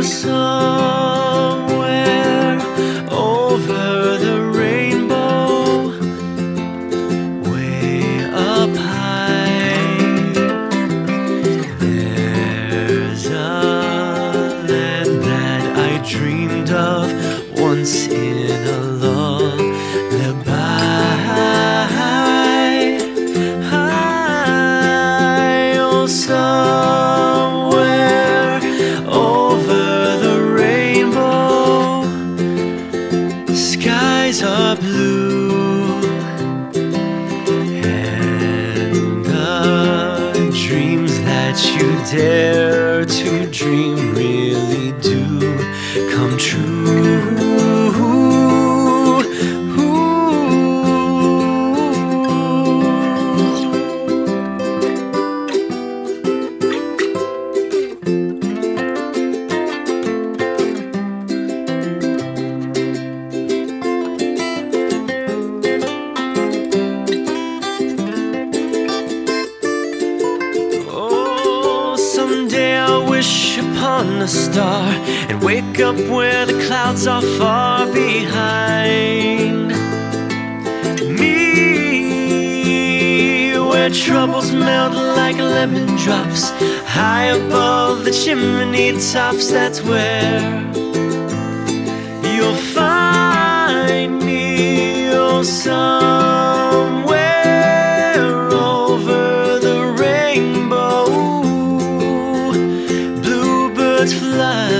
路上。Dream upon a star and wake up where the clouds are far behind me. Where troubles melt like lemon drops high above the chimney tops. That's where you'll find me. Oh, somewhere bluebirds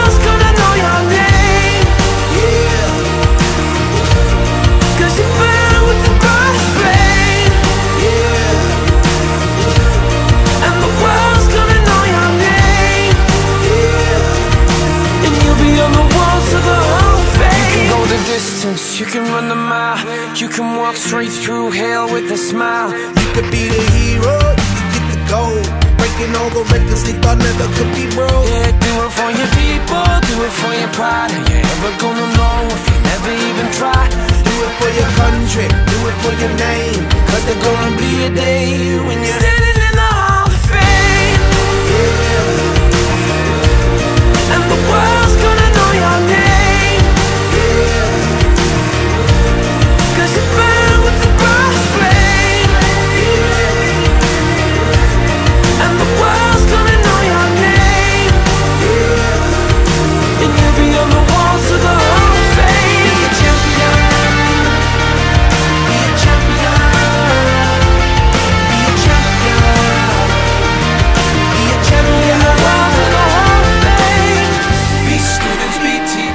you can run the mile. You can walk straight through hell with a smile. You could be the hero, you could get the gold. Breaking all the records they thought never could be broke. Yeah, do it for your people, do it for your pride. Are you ever gonna